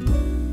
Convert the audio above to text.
Bye.